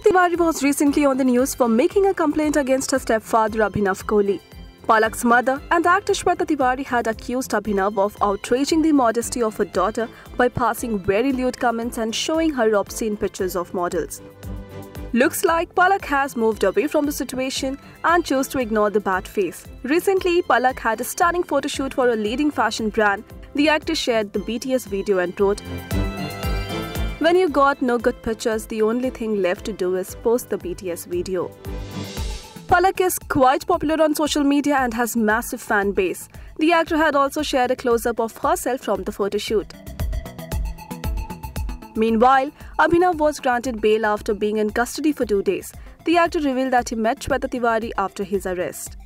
Tiwari was recently on the news for making a complaint against her stepfather Abhinav Kohli. Palak's mother and the actor Shweta Tiwari had accused Abhinav of outraging the modesty of her daughter by passing very lewd comments and showing her obscene pictures of models. Looks like Palak has moved away from the situation and chose to ignore the bad face. Recently, Palak had a stunning photo shoot for a leading fashion brand. The actor shared the BTS video and wrote, When you got no good pictures, the only thing left to do is post the BTS video. Palak is quite popular on social media and has massive fan base. The actor had also shared a close-up of herself from the photo shoot. Meanwhile, Abhinav was granted bail after being in custody for two days. The actor revealed that he met Shweta Tiwari after his arrest.